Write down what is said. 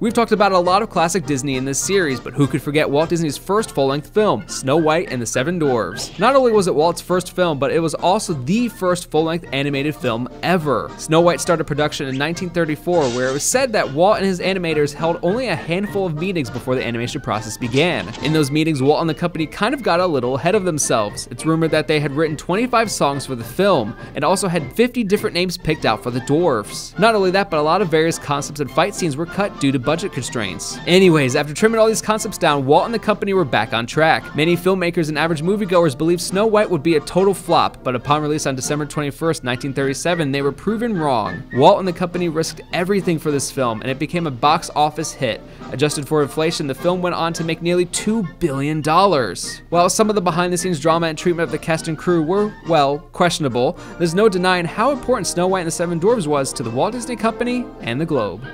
We've talked about a lot of classic Disney in this series, but who could forget Walt Disney's first full-length film, Snow White and the Seven Dwarfs? Not only was it Walt's first film, but it was also the first full-length animated film ever. Snow White started production in 1934, where it was said that Walt and his animators held only a handful of meetings before the animation process began. In those meetings, Walt and the company kind of got a little ahead of themselves. It's rumored that they had written 25 songs for the film, and also had 50 different names picked out for the dwarfs. Not only that, but a lot of various concepts and fight scenes were cut due to budget constraints. Anyways, after trimming all these concepts down, Walt and the company were back on track. Many filmmakers and average moviegoers believed Snow White would be a total flop, but upon release on December 21st, 1937, they were proven wrong. Walt and the company risked everything for this film, and it became a box office hit. Adjusted for inflation, the film went on to make nearly $2 billion. While some of the behind the scenes drama and treatment of the cast and crew were, well, questionable, there's no denying how important Snow White and the Seven Dwarfs was to the Walt Disney Company and the globe.